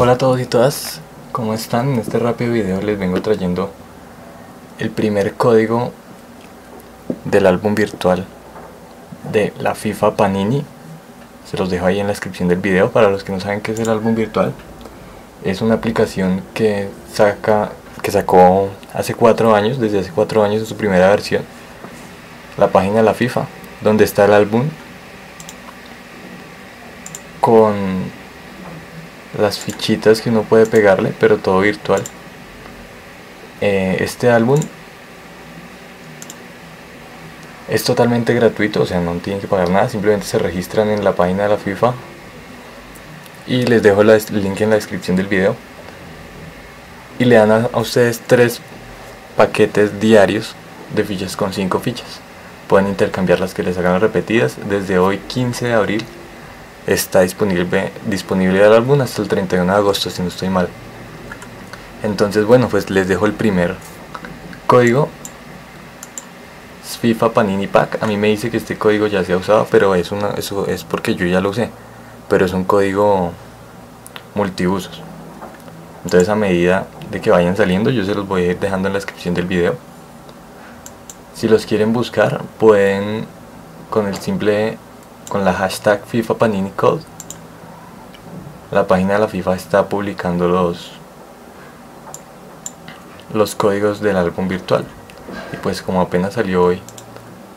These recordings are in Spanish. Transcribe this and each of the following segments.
Hola a todos y todas, ¿cómo están? En este rápido video les vengo trayendo el primer código del álbum virtual de la FIFA Panini. Se los dejo ahí en la descripción del video para los que no saben qué es el álbum virtual. Es una aplicación que saca que sacó hace cuatro años desde hace cuatro años en su primera versión la página de la FIFA donde está el álbum con las fichitas que uno puede pegarle pero todo virtual eh, este álbum es totalmente gratuito, o sea, no tienen que pagar nada, simplemente se registran en la página de la FIFA y les dejo el link en la descripción del video y le dan a, ustedes tres paquetes diarios de fichas con cinco fichas. Pueden intercambiar las que les hagan repetidas. Desde hoy 15 de abril está disponible, disponible el álbum hasta el 31 de agosto si no estoy mal. Entonces bueno, pues les dejo el primer código FIFA Panini Pack. A mí me dice que este código ya se ha usado, pero es una, eso es porque yo ya lo usé. Pero es un código multiusos. Entonces a medida de que vayan saliendo yo se los voy a ir dejando en la descripción del video. Si los quieren buscar pueden con el simple con la hashtag FIFA Panini Code la página de la FIFA está publicando los los códigos del álbum virtual. Y pues como apenas salió hoy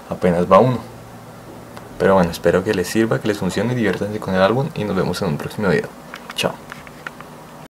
apenas va uno. Pero bueno espero que les sirva que les funcione diviértanse con el álbum y nos vemos en un próximo video. Chao